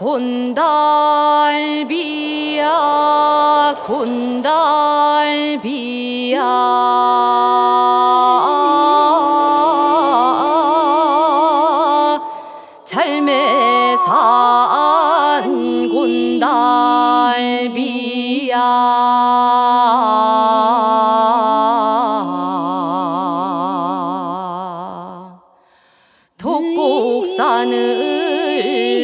곤달비야 곤달비야. 삶의 산 곤달비야. 독곡산을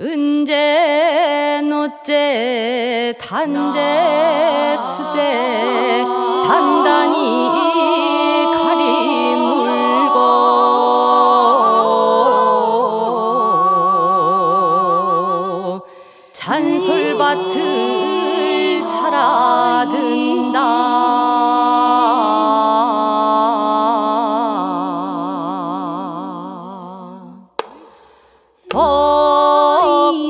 은제 노제 단제 수제 단단히 밭을 차라든다.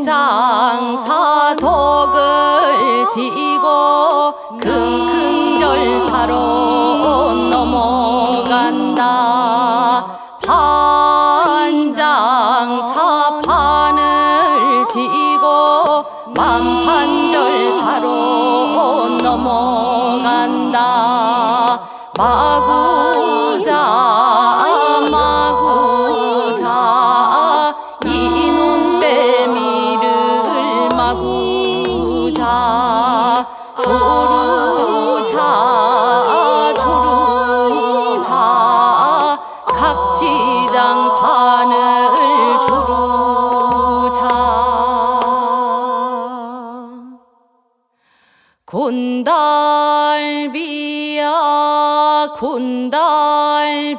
덕장사 덕을 지고 긍긍절사로 넘어간다 만판절사로 넘어간다. 마구 곤달비야 곤달비야